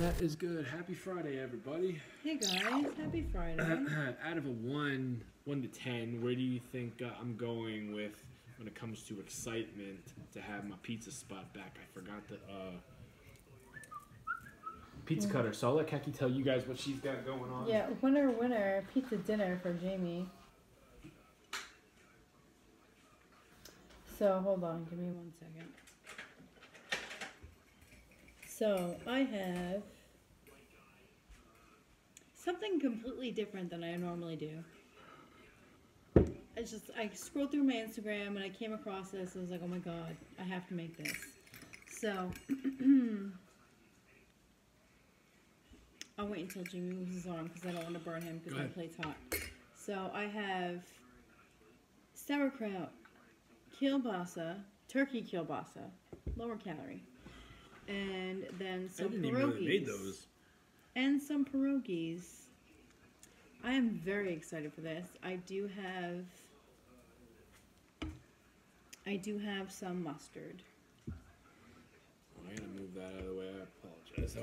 That is good. Happy Friday, everybody. Hey guys, happy Friday. Out of a one, one to ten, where do you think uh, I'm going with when it comes to excitement to have my pizza spot back? I forgot the uh, pizza cutter, so I'll let Kaki tell you guys what she's got going on. yeah, winner, winner, pizza dinner for Jamie. So hold on, give me one second. So I have something completely different than I normally do. I just I scrolled through my Instagram and I came across this. I was like, oh my god, I have to make this. So I'll wait until Jimmy moves his arm because I don't want to burn him because my plate's hot. So I have sauerkraut, kielbasa, turkey kielbasa, lower calorie, and then I some didn't even know they made pierogies. those. And some pierogies. I am very excited for this. I do have. I do have some mustard I'm gonna move that out of the way. I apologize.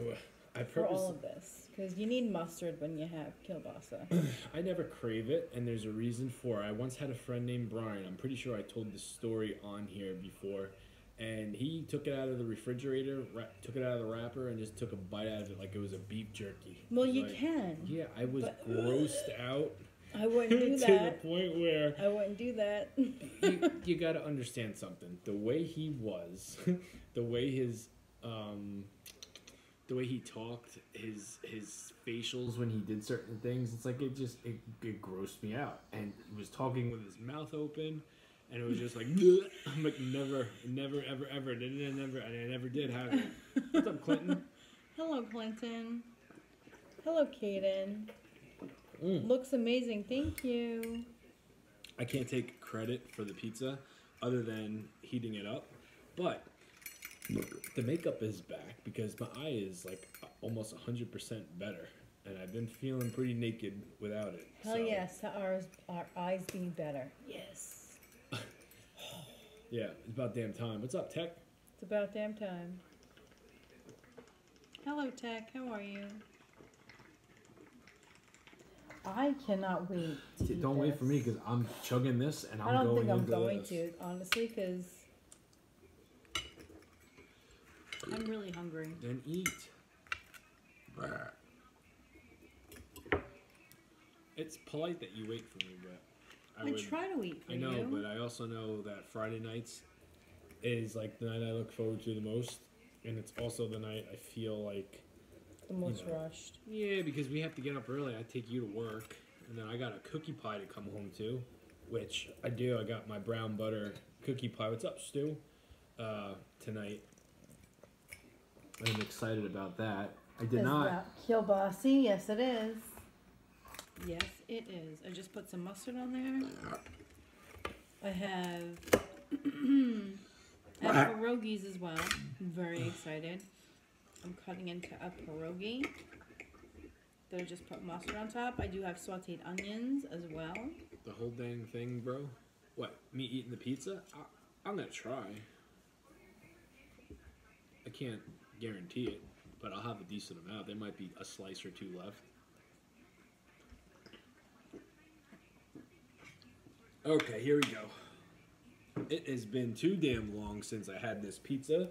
I, I for all of this because you need mustard when you have kielbasa. I never crave it, and there's a reason for it. I once had a friend named Brian. I'm pretty sure I told this story on here before. And he took it out of the refrigerator, ra- took it out of the wrapper, and just took a bite out of it like it was a beef jerky. well, you like- can. Yeah, I was But- grossed out I wouldn't do to that. the point where I wouldn't do that. you, you got to understand something. The way he was, the way his, um, the way he talked, his his facials when he did certain things, it's like it just it, it grossed me out. And he was talking with his mouth open, and it was just like "Bleh." I'm like never, never, ever, ever, did it, never, and I never did have it. What's up, Clinton? Hello, Clinton. Hello, Kaden. Mm. Looks amazing. Thank you. I can't take credit for the pizza other than heating it up, but the makeup is back because my eye is like almost 100% better and I've been feeling pretty naked without it. Hell so, yes, our, our eyes being better. Yes. Yeah, it's about damn time. What's up, Tech? It's about damn time. Hello, Tech. How are you? I cannot wait. To Don't wait for me because I'm chugging this and I'm I don't going think I'm going this. to, honestly, because I'm really hungry. Then eat. It's polite that you wait for me, but I, I, would. try to eat for I know, you. but I also know that Friday nights is like the night I look forward to the most, and it's also the night I feel like the most know. rushed. yeah, because we have to get up early. I take you to work, and then I got a cookie pie to come home to, which I do. I got my brown butter cookie pie. What's up, Stu? Uh, tonight. I'm excited about that. I did Is not. that kielbasi? Yes, it is. Yes, it is. I just put some mustard on there. I have, I have pierogies as well. I'm very excited. I'm cutting into a pierogi that I just put mustard on top. I do have sauteed onions as well. The whole dang thing, bro. What? Me eating the pizza? I, I'm gonna try. I can't guarantee it, but I'll have a decent amount. There might be a slice or two left. Okay, here we go. It has been too damn long since I had this pizza,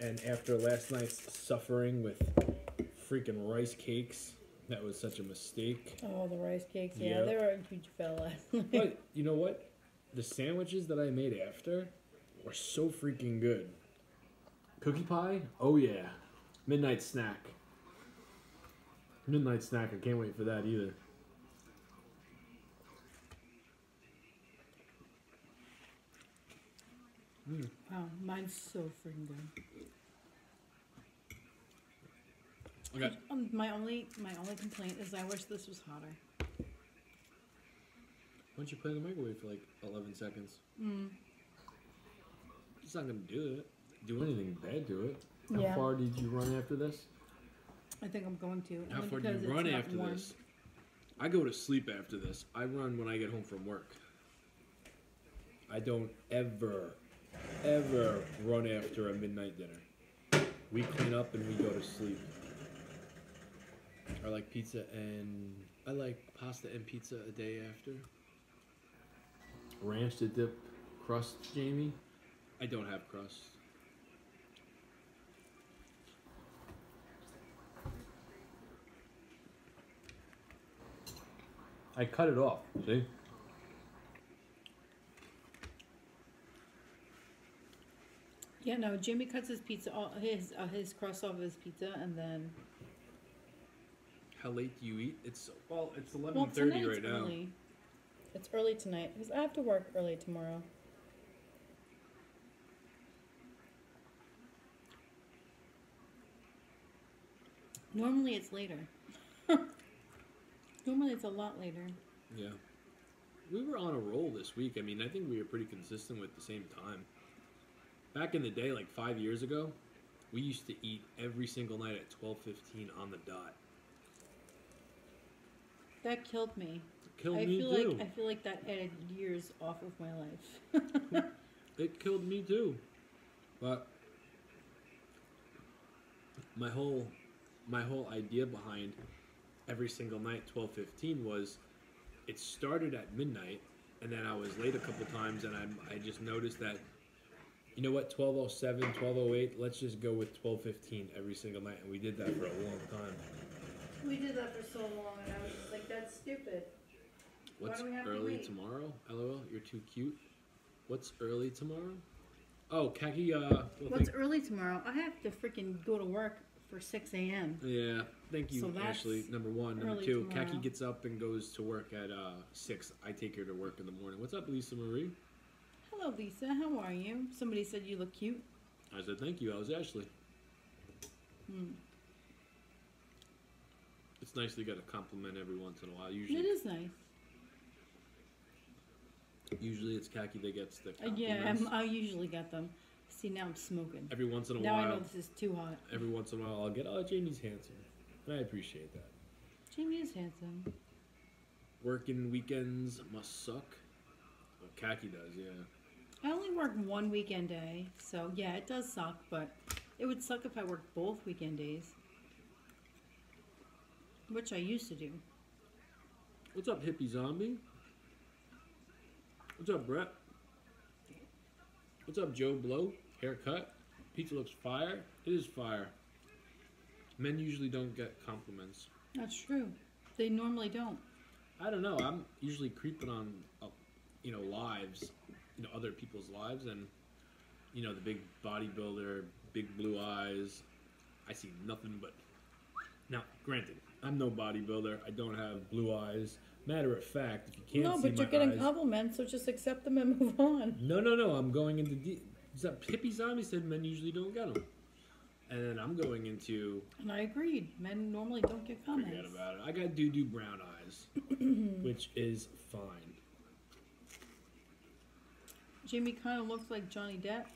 and after last night's suffering with freaking rice cakes, that was such a mistake. Oh, the rice cakes. Yeah, Yep. they were a huge fella. But you know what? The sandwiches that I made after were so freaking good. Cookie pie? Oh yeah. Midnight snack. Midnight snack. I can't wait for that either. Wow, mine's so freaking good. Okay. Um, my only my only complaint is I wish this was hotter. Why don't you play in the microwave for like 11 seconds? Mm. It's not gonna do it. Do anything bad to it. How Yeah. far did you run after this? I think I'm going to. How far do you run after warm. this? I go to sleep after this. I run when I get home from work. I don't ever, ever run after a midnight dinner. We clean up and we go to sleep. I like pizza and I like pasta and pizza a day after. Ranch to dip crust, Jamie. I don't have crust. I cut it off. See? Yeah, no. Jimmy cuts his pizza, all, his uh, his crust off his pizza, and then How late do you eat? It's well, it's eleven well, thirty tonight's right now. early. It's early tonight because I have to work early tomorrow. Normally it's later. Normally it's a lot later. Yeah. We were on a roll this week. I mean, I think we were pretty consistent with the same time. Back in the day, like five years ago, we used to eat every single night at twelve fifteen on the dot. That killed me. Killed I me feel too. like I feel like that added years off of my life. It killed me too. But my whole my whole idea behind every single night twelve fifteen was it started at midnight and then I was late a couple times and I I just noticed that you know what 1207 1208 let's just go with 1215 every single night and we did that for a long time. we did that for so long, and I was just like, "That's stupid." Why What's do we have to early wait? tomorrow? LOL, you're too cute. What's early tomorrow? Oh, Khaki uh What's thank- early tomorrow? I have to freaking go to work for six a.m. Yeah, thank you, So Ashley. Number one, number two. Kaki tomorrow. gets up and goes to work at uh, six. I take her to work in the morning. What's up, Lisa Marie? Hello, Lisa. How are you? Somebody said you look cute. I said thank you. I was Ashley. Hmm. It's nice to get a compliment every once in a while. Usually, is nice. usually it's khaki that gets the Uh, compliments. yeah, I'm, I usually get them. See, now I'm smoking. every once in a while. Now I know this is too hot. every once in a while, I'll get oh Jamie's handsome, and I appreciate that. Jamie is handsome. Working weekends must suck. Well, Kaki does, yeah. I only work one weekend day, so yeah, it does suck, but it would suck if I worked both weekend days. Which I used to do. What's up, hippie zombie? What's up, Brett? What's up, Joe Blow? Haircut? Pizza looks fire. It is fire. Men usually don't get compliments. That's true. They normally don't. I don't know. I'm usually creeping on, uh, you know, lives, you know, other people's lives, and you know, the big bodybuilder, big blue eyes. I see nothing but. Now, granted, I'm no bodybuilder. I don't have blue eyes. Matter of fact, if you can't no, see but you're getting eyes, compliments, so just accept them and move on. No, no, no. I'm going into de- that hippie zombie said men usually don't get them, and then I'm going into And I agreed. Men normally don't get comments. forget about it. I got doo doo brown eyes, which is fine. Jimmy kind of looks like Johnny Depp.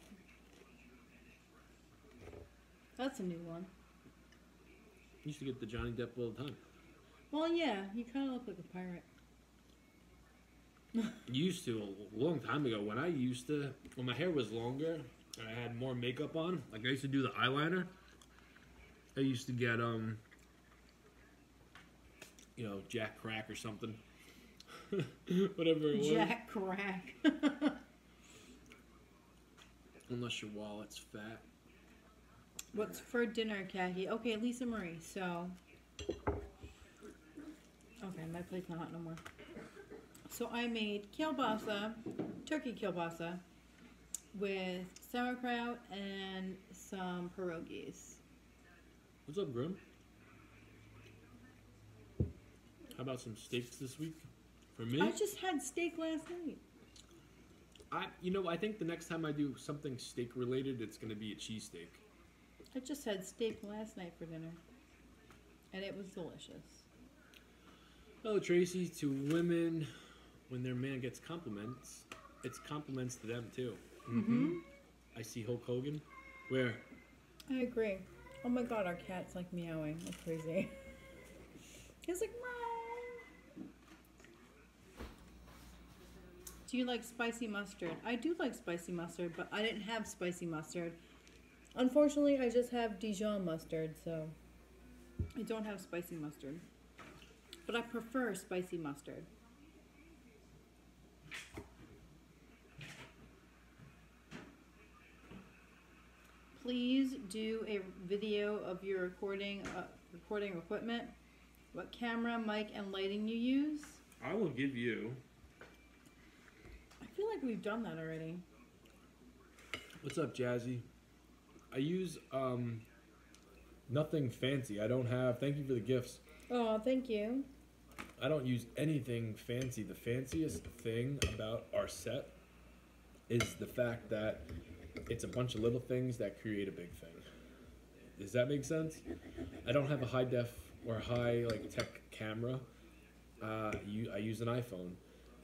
That's a new one. Used to get the Johnny Depp all the time. Well, yeah, you kind of look like a pirate. Used to a long time ago when I used to when my hair was longer and I had more makeup on. Like I used to do the eyeliner. I used to get um, you know, Jack Crack or something. Whatever it was. Jack Crack. Unless your wallet's fat. What's for dinner, Khaki? Okay, Lisa Marie. So, okay, my plate's not hot no more. So I made kielbasa, turkey kielbasa, with sauerkraut and some pierogies. What's up, Grim? How about some steaks this week? For me, I just had steak last night. I you know I think the next time I do something steak related, it's gonna be a cheesesteak. I just had steak last night for dinner, and it was delicious. Oh, Tracy, to women, when their man gets compliments, it's compliments to them too. Mm-hmm. I see Hulk Hogan. Where? I agree. Oh my god, our cat's like meowing like crazy. He's like meow. Do you like spicy mustard? I do like spicy mustard, but I didn't have spicy mustard. Unfortunately, I just have Dijon mustard, so I don't have spicy mustard, but I prefer spicy mustard. Please do a video of your recording uh, recording equipment, what camera, mic, and lighting you use. I will give you. Like we've done that already. What's up, Jazzy? I use um nothing fancy. I don't have. Thank you for the gifts. Oh, thank you. I don't use anything fancy. The fanciest thing about our set is the fact that it's a bunch of little things that create a big thing. Does that make sense? I don't have a high def or high like tech camera. Uh, you, I use an iPhone,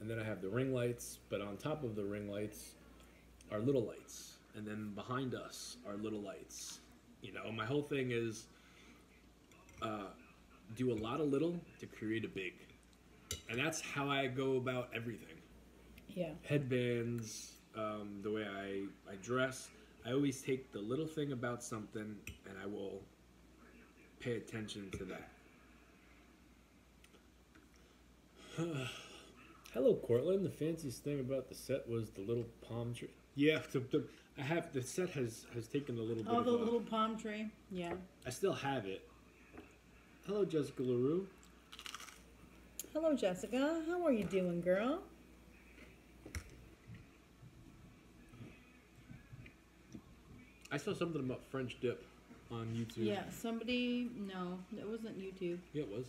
and then I have the ring lights. But on top of the ring lights are little lights, and then behind us are little lights. You know, my whole thing is uh, do a lot of little to create a big, and that's how I go about everything Yeah. headbands, um, the way I, I dress. I always take the little thing about something and I will pay attention to that. Hello, Cortland. The fanciest thing about the set was the little palm tree. Yeah, the, the, I have the set has has taken a little oh, bit. Oh, of the a- little palm tree. Yeah. I still have it. Hello, Jessica Larue. Hello, Jessica. How are you doing, girl? I saw something about French dip on YouTube. Yeah, somebody. No, it wasn't YouTube. Yeah, it was.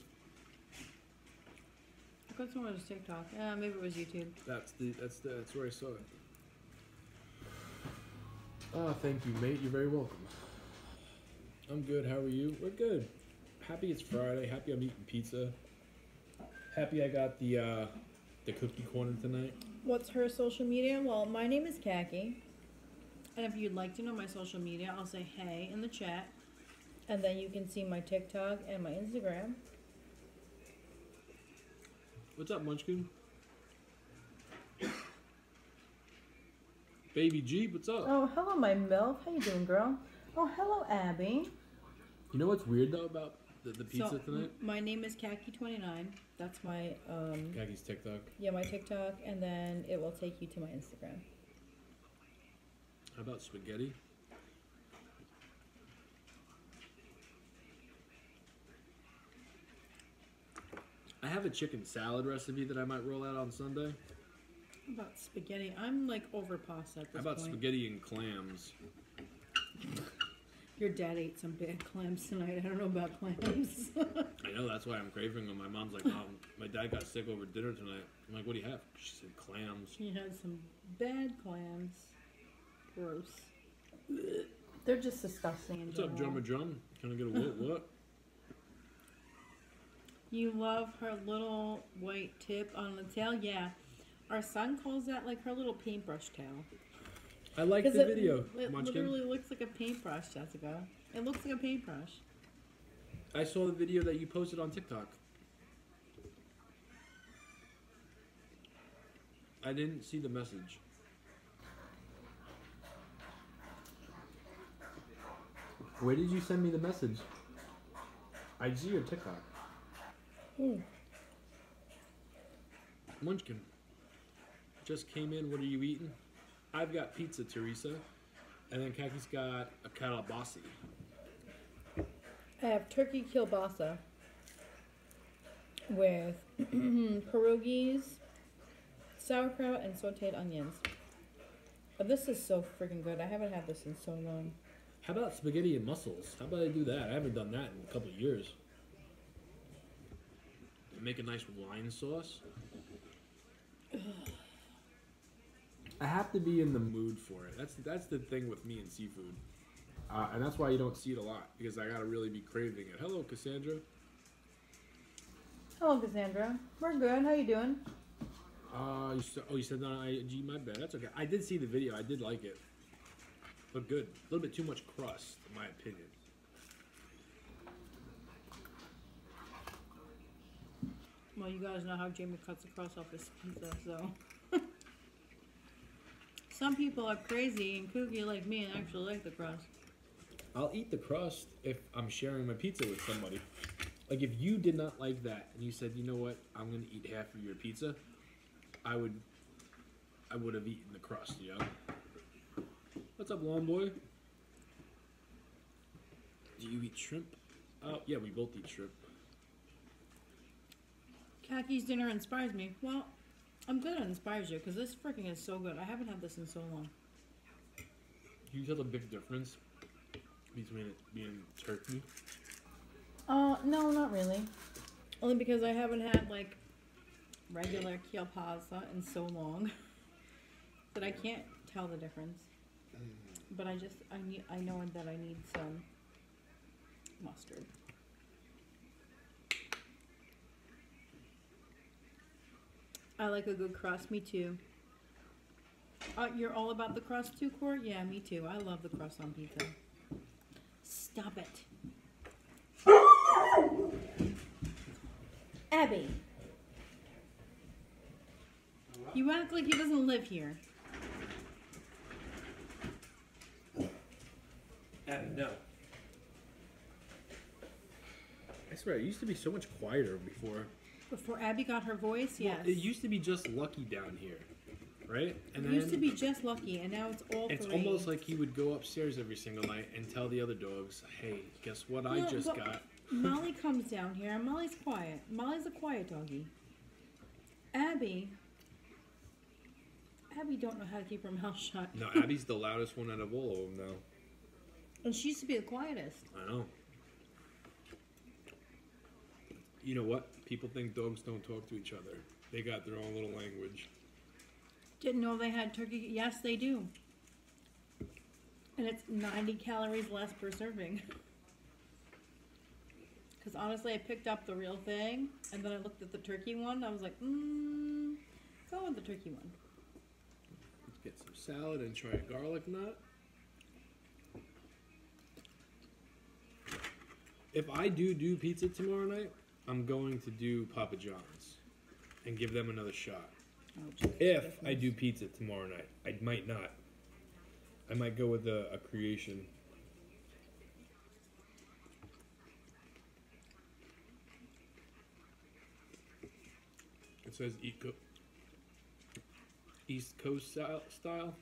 I thought someone was TikTok. Uh, maybe it was YouTube. That's the that's the that's where I saw it. Oh, thank you, mate. You're very welcome. I'm good. How are you? We're good. Happy it's Friday. Happy I'm eating pizza. Happy I got the uh, the cookie corner tonight. What's her social media? Well, my name is Khaki. And if you'd like to know my social media, I'll say hey in the chat. And then you can see my TikTok and my Instagram. What's up, Munchkin? Baby Jeep, what's up? Oh, hello, my MILF. How you doing, girl? Oh, hello, Abby. You know what's weird though about the, the pizza so, tonight? my name is Khaki29. That's my, um, Kaki's TikTok. yeah, my TikTok. And then it will take you to my Instagram. How about spaghetti? I have a chicken salad recipe that I might roll out on Sunday. How about spaghetti? I'm like over pasta at How about point. spaghetti and clams? Your dad ate some bad clams tonight. I don't know about clams. I know that's why I'm craving them. My mom's like, "Mom, my dad got sick over dinner tonight." I'm like, "What do you have?" She said, "Clams." he had some bad clams. Gross. They're just disgusting in What's up, general. drummer drum? Can I get a what? What? You love her little white tip on the tail? Yeah. Our son calls that like her little paintbrush tail. I like the it, video, it Munchkin. literally looks like a paintbrush, Jessica. It looks like a paintbrush. I saw the video that you posted on TikTok. I didn't see the message. Where did you send me the message? I IG or TikTok? Hmm. Munchkin. Just came in. What are you eating? I've got pizza, Teresa. And then Kaki's got a kalabasi. I have turkey kielbasa with pierogies, sauerkraut, and sauteed onions. But this is so freaking good. I haven't had this in so long. How about spaghetti and mussels? How about I do that? I haven't done that in a couple of years. Make a nice wine sauce. I have to be in the mood for it. That's that's the thing with me and seafood, uh, and that's why you don't see it a lot because I gotta really be craving it. Hello, Cassandra. Hello, Cassandra. We're good. How you doing? Uh, you st- oh, you said that on IG. My bad. That's okay. I did see the video. I did like it. Looked good. A little bit too much crust, in my opinion. Well, you guys know how Jamie cuts across off his pizza, so. Some people are crazy and kooky like me and actually like the crust. I'll eat the crust if I'm sharing my pizza with somebody. Like if you did not like that and you said, you know what, I'm gonna eat half of your pizza, I would, I would have eaten the crust. You know. What's up, long boy? Do you eat shrimp? Oh yeah, we both eat shrimp. Kaki's dinner inspires me. Well, I'm glad it inspires you because this freaking is so good. I haven't had this in so long. Can you tell the big difference between it being turkey? Uh, no, not really. Only because I haven't had like regular kielbasa in so long that I can't tell the difference. But I just I need I know that I need some mustard. I like a good crust. Me too. Uh, you're all about the crust too, Court? Yeah, me too. I love the crust on pizza. Stop it. Abby. You act like he doesn't live here. Abby, no. I swear, it used to be so much quieter before. Before Abby got her voice, Well, it used to be just Lucky down here, right? And It used to be just lucky, and now it's all It's three. almost like he would go upstairs every single night and tell the other dogs, "Hey, guess what I just got." Molly comes down here, and Molly's quiet. Molly's a quiet doggy. Abby. Abby don't know how to keep her mouth shut. No, Abby's the loudest one out of all of them now. And she used to be the quietest. I know. You know what? People think dogs don't talk to each other. They got their own little language. Didn't know they had turkey. Yes, they do. And it's 90 calories less per serving. Because honestly, I picked up the real thing, and then I looked at the turkey one. I was like, mmm, go with the turkey one. Let's get some salad and try a garlic nut. If I do do pizza tomorrow night, I'm going to do Papa John's and give them another shot. Oh, If I do pizza tomorrow night, I might not. I might go with a, a creation. It says Eco- East Coast style, style.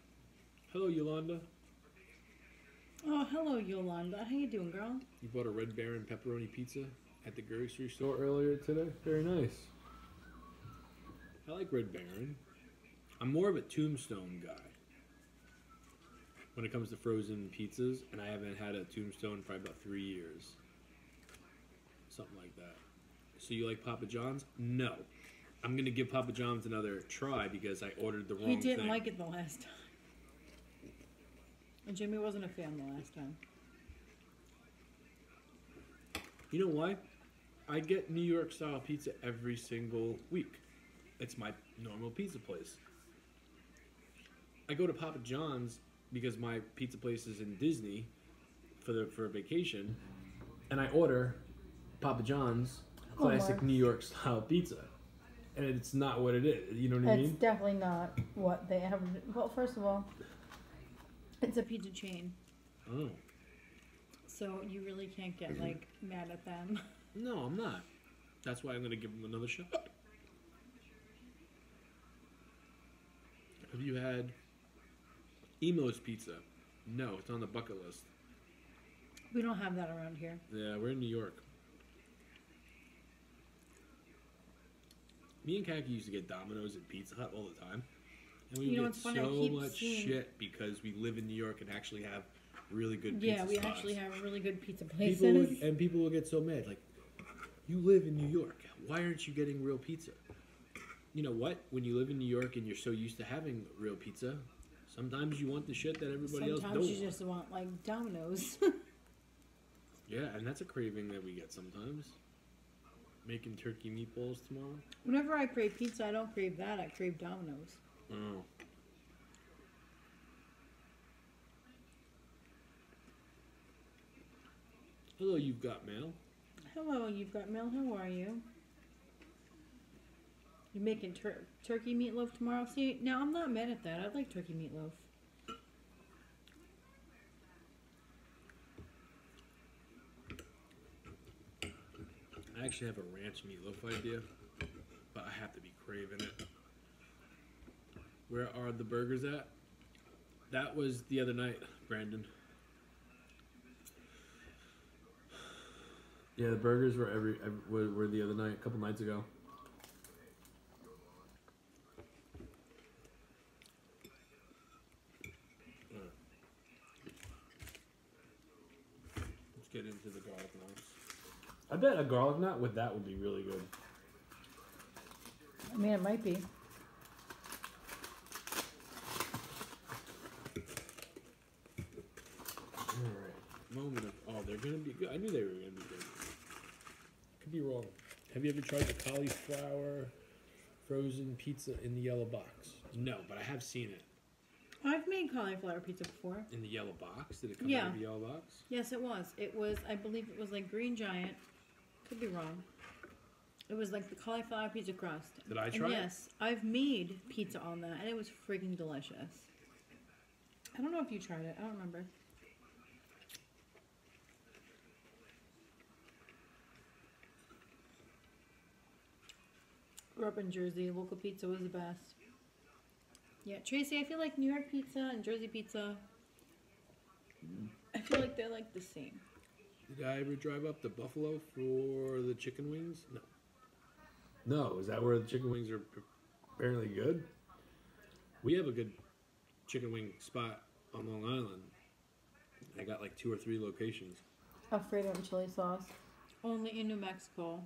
Hello, Yolanda. Oh, hello, Yolanda. How you doing, girl? You bought a Red Baron pepperoni pizza at the grocery store earlier today. Very nice. I like Red Baron. I'm more of a Tombstone guy when it comes to frozen pizzas, and I haven't had a Tombstone for about three years. Something like that. So you like Papa John's? No. I'm gonna give Papa John's another try because I ordered the wrong He didn't thing. like it the last time. And Jimmy wasn't a fan the last time. You know why? I get New York style pizza every single week. It's my normal pizza place. I go to Papa John's because my pizza place is in Disney for the for a vacation, and I order Papa John's oh classic Mark. New York style pizza, and it's not what it is. You know what I mean? It's definitely not what they have. Well, first of all, it's a pizza chain, Oh so you really can't get like mad at them. no, I'm not. That's why I'm gonna give them another shot. Have you had Imo's Pizza? No, it's on the bucket list. We don't have that around here. Yeah, we're in New York. Me and Kaki used to get Domino's at Pizza Hut all the time. And we You know, get so much seeing- shit because we live in New York and actually have really good pizza yeah, we spots. actually have really good pizza people places. would, and people will get so mad like you live in New York why aren't you getting real pizza you know what when you live in New York and you're so used to having real pizza sometimes you want the shit that everybody else Sometimes you want. just want like Domino's. yeah and that's a craving that we get sometimes making turkey meatballs tomorrow Whenever I crave pizza, I don't crave that. I crave Domino's. oh hello you've got mail Hello, you've got mail. How are you? You're making tur turkey meatloaf tomorrow? See, now I'm not mad at that. I like turkey meatloaf. I actually have a ranch meatloaf idea, but I have to be craving it. Where are the burgers at? That was the other night, Brandon. Yeah, the burgers were every, every were, were the other night, a couple nights ago. Let's get into the garlic knots. I bet a garlic knot with that would be really good. I mean, it might be. Alright. Moment of oh, they're gonna be good. I knew they were gonna be good. Could be wrong. Have you ever tried the cauliflower frozen pizza in the yellow box? No, but I have seen it. I've made cauliflower pizza before. In the yellow box? Did it come Yeah. in the yellow box? Yes, it was. It was, I believe it was like Green Giant. Could be wrong. It was like the cauliflower pizza crust. Did I And try it? yes, I've made pizza on that, and it was freaking delicious. I don't know if you tried it. I don't remember. Grew up in Jersey. Local pizza was the best. Yeah, Tracy, I feel like New York pizza and Jersey pizza. I feel like they're like the same. Did I ever drive up to Buffalo for the chicken wings? No. No, is that where the chicken wings are apparently good? We have a good chicken wing spot on Long Island. I got like two or three locations. Alfredo and chili sauce. Only in New Mexico.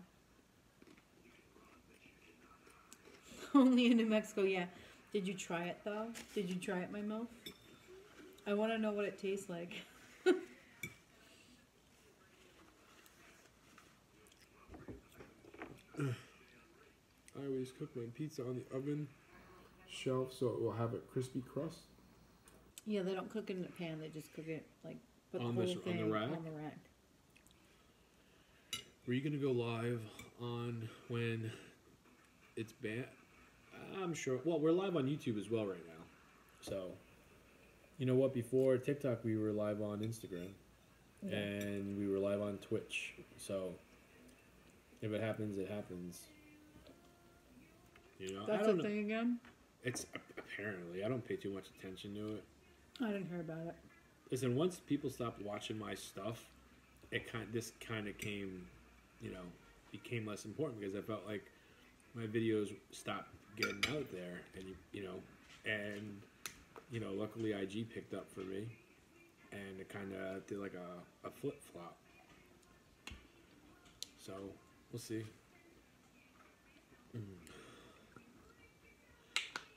Only in New Mexico, yeah. Did you try it though? Did you try it, my mouth? I want to know what it tastes like. I always cook my pizza on the oven shelf so it will have a crispy crust. Yeah, they don't cook it in a pan. They just cook it like put On the the whole sh- on the thing rack? on the rack. Were you gonna go live on when it's banned? I'm sure. Well, we're live on YouTube as well right now. So, you know what? Before TikTok, we were live on Instagram, Yeah. and we were live on Twitch. So, if it happens, it happens. You know, That's don't know. thing again. It's apparently I don't pay too much attention to it. I didn't hear about it. Listen, once people stopped watching my stuff, it kind this kind of came, you know, became less important because I felt like my videos stopped getting out there, and you, you know, and you know, luckily IG picked up for me, and it kind of did like a, a flip flop. So we'll see. Mm.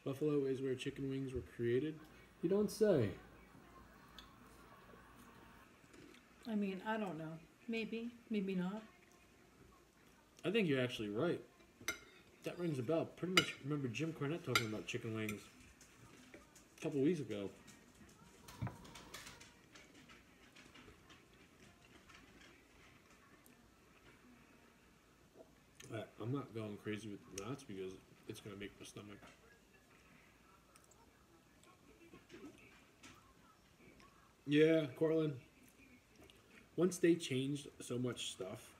Buffalo is where chicken wings were created. You don't say. I mean, I don't know. Maybe, maybe not. I think you're actually right. That rings a bell. Pretty much remember Jim Cornette talking about chicken wings a couple weeks ago. I, I'm not going crazy with the knots because it's going to make my stomach. Yeah, Cortland. Once they changed so much stuff,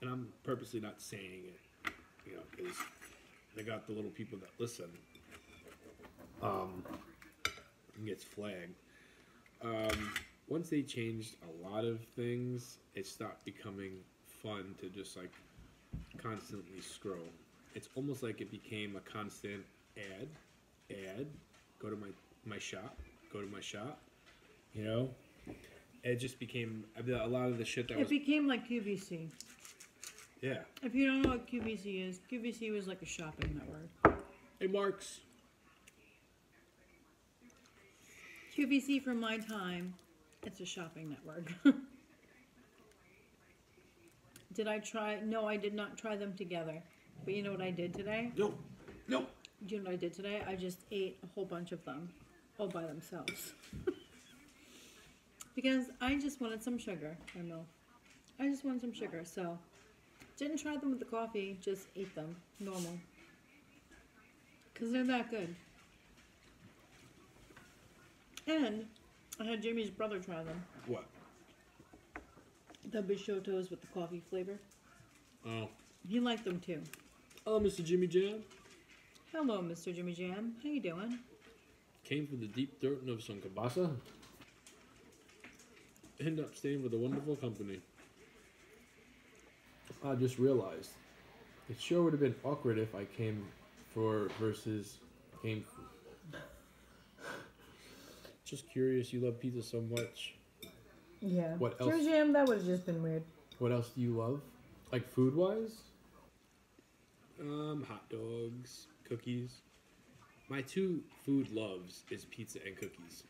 and I'm purposely not saying it, you know, because they got the little people that listen. Um, and gets flagged. Um, once they changed a lot of things, it stopped becoming fun to just like constantly scroll. It's almost like it became a constant ad, ad, go to my my shop, go to my shop. You know, it just became a lot of the shit that It was became like QVC. Yeah. If you don't know what QVC is, QVC was like a shopping network. Hey, Marks. QVC from my time, it's a shopping network. did I try? No, I did not try them together. But you know what I did today? No, no. Do you know what I did today? I just ate a whole bunch of them, all by themselves. because I just wanted some sugar and milk. I just wanted some sugar, so didn't try them with the coffee. Just ate them normal. Cause they're that good. And I had Jamie's brother try them. What? The biscottos with the coffee flavor. Oh, He liked them too. Oh, Mr. Jimmy Jam. Hello, Mr. Jimmy Jam. How you doing? Came from the deep throat of some kielbasa. End up staying with a wonderful company. I just realized it sure would have been awkward if I came for versus came. Just curious, you love pizza so much. Yeah. What Jimmy else? Jam, that would have just been weird. What else do you love? Like food wise? Um, hot dogs, cookies. My two food loves is pizza and cookies.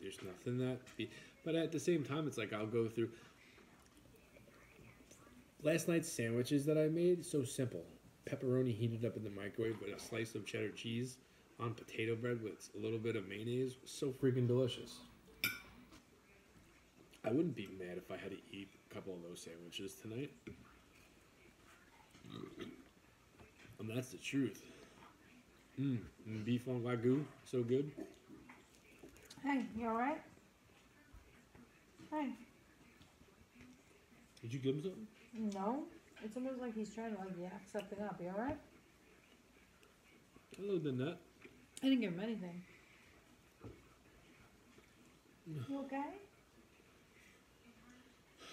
There's nothing that, be, but at the same time, it's like I'll go through. Last night's sandwiches that I made so simple: pepperoni heated up in the microwave with a slice of cheddar cheese on potato bread with a little bit of mayonnaise. So freaking delicious. I wouldn't be mad if I had to eat a couple of those sandwiches tonight. And that's the truth. Mmm, beef on wagyu, so good. Hey, you alright? Hey. Did you give him something? No. It's almost like he's trying to like yak something up. You alright? Other than that, I didn't give him anything. You okay?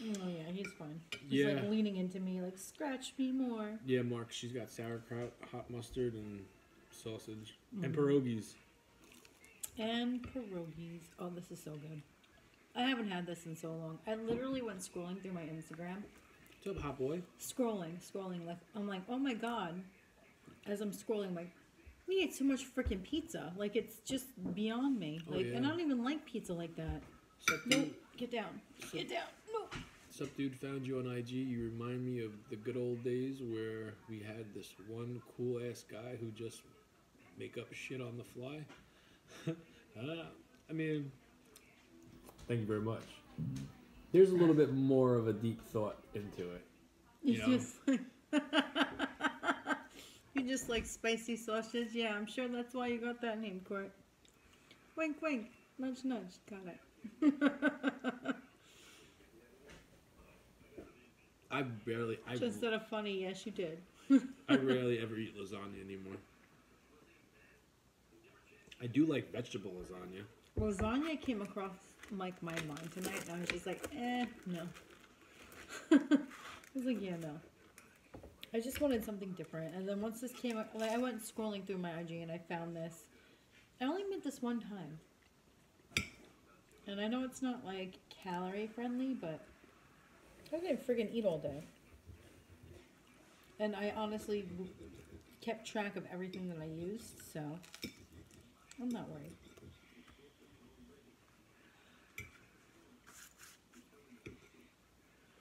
Oh yeah, he's fine. He's Yeah. like leaning into me, like scratch me more. yeah, Mark, she's got sauerkraut, hot mustard, and sausage, and Mhm. pierogies. And pierogies. Oh, this is so good. I haven't had this in so long. I literally went scrolling through my Instagram, What's up, hot boy? scrolling, scrolling. Like I'm like, oh my god. As I'm scrolling, like we ate so much freaking pizza. Like it's just beyond me. Oh, Like, and I don't even like pizza like that. Sup, Nope. Get down. Get down. No. Sup, dude? Found you on IG. You remind me of the good old days where we had this one cool ass guy who just make up shit on the fly. uh, I mean, thank you very much. There's a little bit more of a deep thought into it. You It's know? just you just like spicy sausage. Yeah, I'm sure that's why you got that name, Court. Wink, wink. Nudge, nudge. Got it. I barely, I, Just instead of funny, yes, you did. I rarely ever eat lasagna anymore. I do like vegetable lasagna. Lasagna came across like my mind tonight, and I was just like, eh, no. I was like, yeah, no. I just wanted something different, and then once this came, up- like I went scrolling through my IG and I found this. I only made this one time, and I know it's not like calorie friendly, but I didn't friggin' eat all day. And I honestly kept track of everything that I used, so I'm not worried.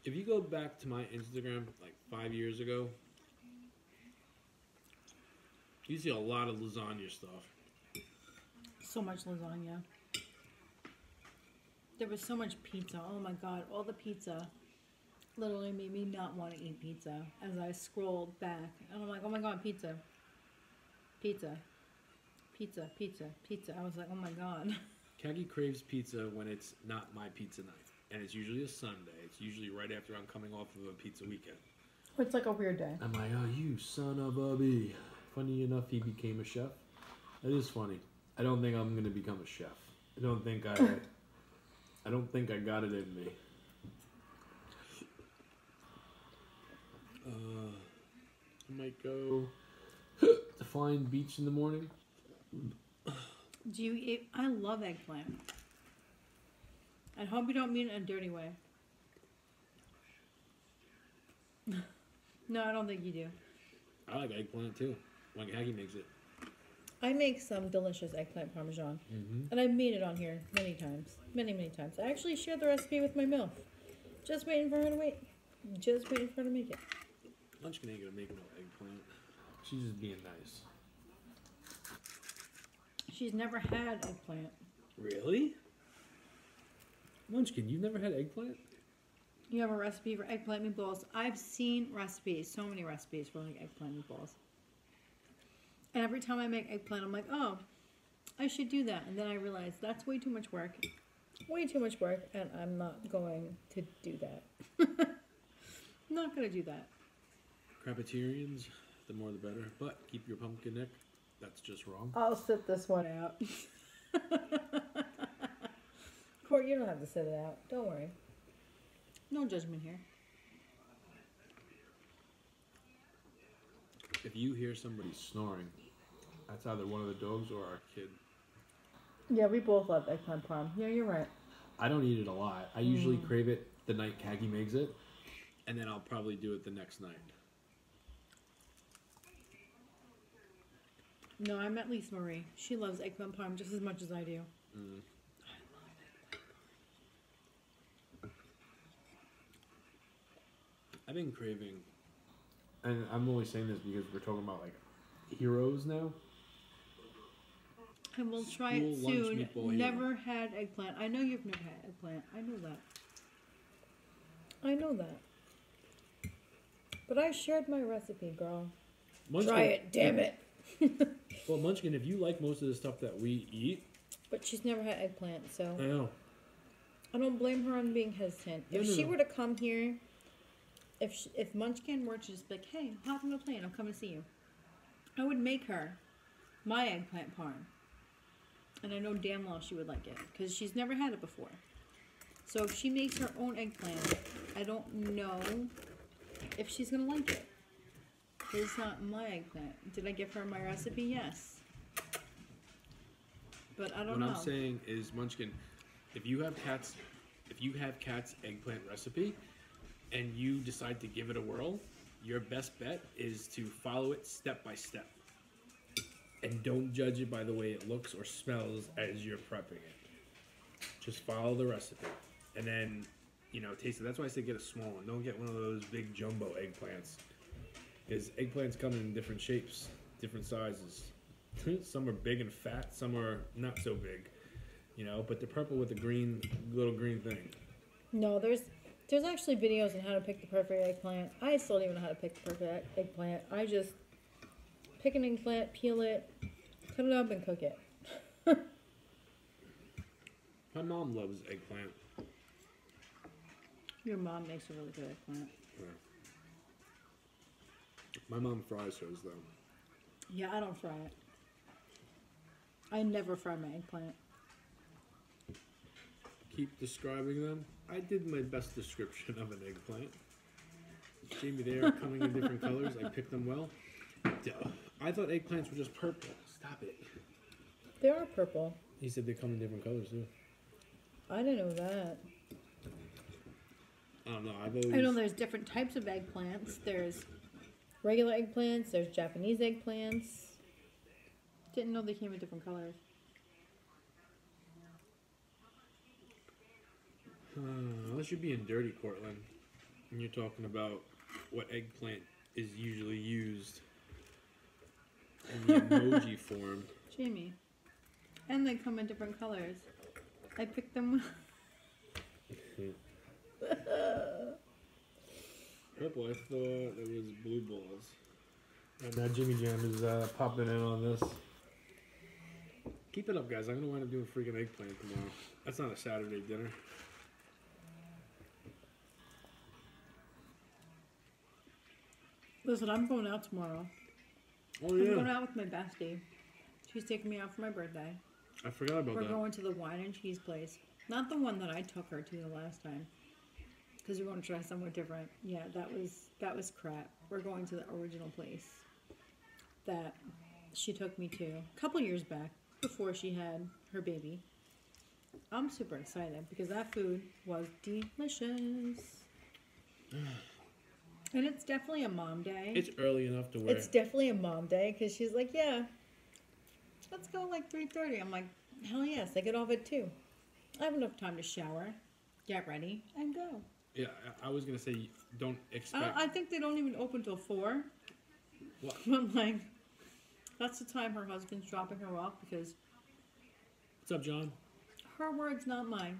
If you go back to my Instagram like five years ago, you see a lot of lasagna stuff. So much lasagna. There was so much pizza. Oh my god, all the pizza literally made me not want to eat pizza as I scrolled back. And I'm like, oh my god, pizza. Pizza. Pizza, pizza, pizza. I was like, oh my god. Kagi craves pizza when it's not my pizza night. And it's usually a Sunday. It's usually right after I'm coming off of a pizza weekend. It's like a weird day. I'm like, oh, you son of a bee. Funny enough, he became a chef. It is funny. I don't think I'm gonna become a chef. I don't think I. I don't think I got it in me. Uh, I might go to Flying Beach in the morning. Do you eat? I love eggplant. I hope you don't mean it in a dirty way. No, I don't think you do. I like eggplant too. When Kagi makes it. I make some delicious eggplant parmesan, Mm-hmm. and I've made it on here many times, many many times. I actually shared the recipe with my MILF, just waiting for her to wait, just waiting for her to make it. Munchkin ain't gonna make no eggplant. She's just being nice. She's never had eggplant. Really? Munchkin, you've never had eggplant? You have a recipe for eggplant meatballs. I've seen recipes, so many recipes for like eggplant meatballs. And every time I make eggplant, I'm like, oh, I should do that. And then I realize that's way too much work. Way too much work, and I'm not going to do that. Not gonna do that. Crapitarians, the more the better. But keep your pumpkin neck. That's just wrong. I'll sit this one out. Court, you don't have to sit it out. Don't worry. No judgment here. If you hear somebody snoring, that's either one of the dogs or our kid. Yeah, we both love eggplant parm. Yeah, you're right. I don't eat it a lot. I usually mm. crave it the night Kagi makes it, and then I'll probably do it the next night. No, I'm at least Marie. She loves eggplant parm just as much as I do. Mm. I've been craving, and I'm only saying this because we're talking about like heroes now. And we'll try it School lunch soon. meatball Never had eggplant. I know you've never had eggplant. I know that. I know that. But I shared my recipe, girl. Munchkin, Try it, damn it. Well, Munchkin, if you like most of the stuff that we eat, But she's never had eggplant, so I know. I don't blame her on being hesitant. No, if no, she no. were to come here, if she, if Munchkin were to just be like, "Hey, hop on the plane. I'll come and see you," I would make her my eggplant parm, and I know damn well she would like it because she's never had it before. So if she makes her own eggplant, I don't know if she's gonna like it. It's not my eggplant. Did I give her my recipe? Yes. But I don't What know. I'm saying is, Munchkin, if you have cats, if you have cat's eggplant recipe, and you decide to give it a whirl, your best bet is to follow it step by step, and don't judge it by the way it looks or smells as you're prepping it. Just follow the recipe, and then, you know, taste it. That's why I say get a small one. Don't get one of those big jumbo eggplants, because eggplants come in different shapes, different sizes. some are big and fat, some are not so big, you know. But the purple with the green little green thing. No, there's there's actually videos on how to pick the perfect eggplant. I still don't even know how to pick the perfect eggplant. I just pick an eggplant, peel it, cut it up, and cook it. My mom loves eggplant. Your mom makes a really good eggplant. My mom fries hers though. Yeah, I don't fry it. I never fry my eggplant. Keep describing them. I did my best description of an eggplant. Jamie, they are coming in different colors. I picked them well. Duh. I thought eggplants were just purple. Stop it. They are purple. He said they come in different colors too. I didn't know that. I don't know. I've always. I know there's different types of eggplants. There's regular eggplants. There's Japanese eggplants. Didn't know they came in different colors. Uh, unless you're being dirty, Cortland, and you're talking about what eggplant is usually used in the emoji form. Jamie. And they come in different colors. I picked them. Purple, I thought it was blue balls. And now Jimmy Jam is uh, popping in on this. Keep it up, guys. I'm gonna wind up doing a freaking eggplant tomorrow. That's not a Saturday dinner. Listen, I'm going out tomorrow. Oh I'm going out with my bestie. She's taking me out for my birthday. I forgot about that. We're going to the wine and cheese place. Not the one that I took her to the last time. Because we want to try somewhere different. Yeah, that was that was crap. We're going to the original place that she took me to a couple years back before she had her baby. I'm super excited because that food was delicious. And it's definitely a mom day. It's early enough to where It's definitely a mom day because she's like, yeah, let's go like three thirty. I'm like, hell yes, I get off at two. I have enough time to shower, get ready, and go. yeah. I, I was gonna say don't expect. I, I think they don't even open till four. What? But like, that's the time her husband's dropping her off because What's up, John? her words, not mine.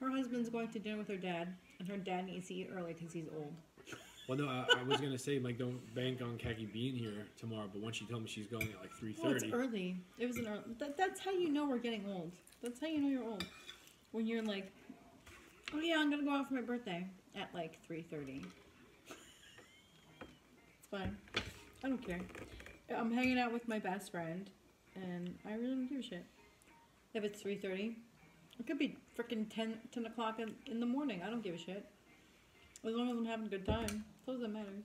Her husband's going to dinner with her dad, and her dad needs to eat early because he's old. Well, no, I, I was gonna say like don't bank on Khaki being here tomorrow, but once she told me she's going at like three thirty. Well, it's early. It was an early. That, that's how you know we're getting old. That's how you know you're old. When you're like, oh yeah, I'm gonna go out for my birthday at like three thirty. It's fine. I don't care. I'm hanging out with my best friend, and I really don't give a shit. If it's 3.30, it could be freaking 10, 10 o'clock in, in the morning. I don't give a shit. As long as I'm having a good time. That's all that matters.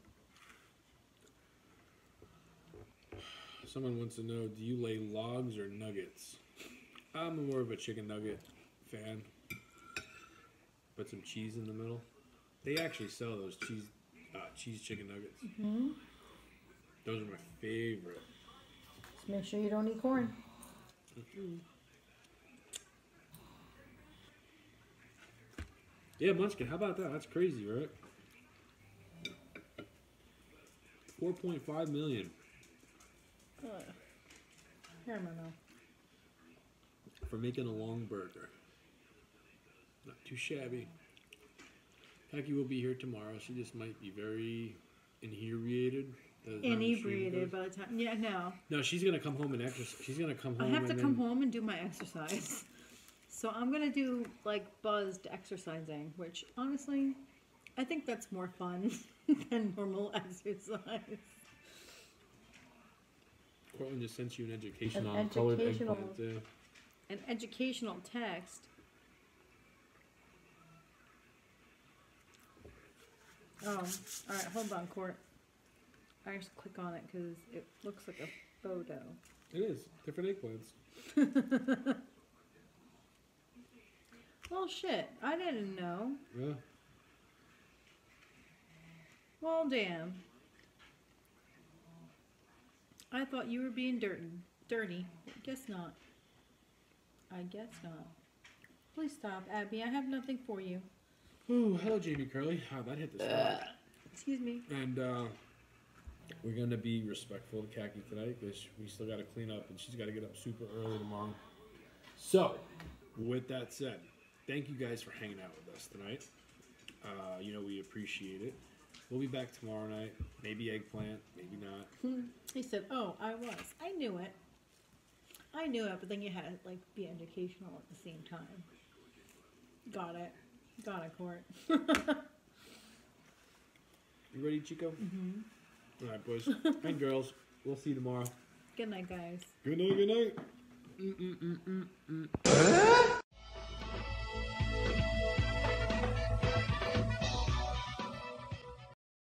Someone wants to know: Do you lay logs or nuggets? I'm more of a chicken nugget fan. Put some cheese in the middle. They actually sell those cheese uh, cheese chicken nuggets. Mm-hmm. Those are my favorite. Just make sure you don't eat corn. Yeah, Munchkin. How about that? That's crazy, right? Four point five million. Ugh. Here in my mouth. for making a long burger. Not too shabby. Becky will be here tomorrow. She just might be very inebriated. by the time the stream Inebriated by the time. Yeah, no. No, she's gonna come home and exercise. She's gonna come I have to and come then- home and do my exercise. So I'm gonna do like buzzed exercising, which honestly, I think that's more fun than normal exercise. Cortland just sent you an education An on colored educational- eggplant. Yeah. An educational text. Oh, all right. Hold on, Court. I just click on it because it looks like a photo. It is different eggplants. Well, shit. I didn't know. Yeah. Well, damn. I thought you were being dirty. Dirty. Guess not. I guess not. Please stop, Abby. I have nothing for you. Ooh, hello, Jamie Curley. Ah, that hit the spot. Excuse me. And uh, we're gonna be respectful to Khaki tonight because we still got to clean up, and she's got to get up super early tomorrow. So, with that said, thank you guys for hanging out with us tonight. Uh, you know we appreciate it. We'll be back tomorrow night. Maybe eggplant, maybe not. He said, "Oh, I was. I knew it. I knew it, but then you had to like be educational at the same time. Got it. Got it, Court. You ready, Chico? Mm-hmm. All right, boys and girls. We'll see you tomorrow. Good night, guys." Good night. Good night. Mm-mm-mm-mm-mm.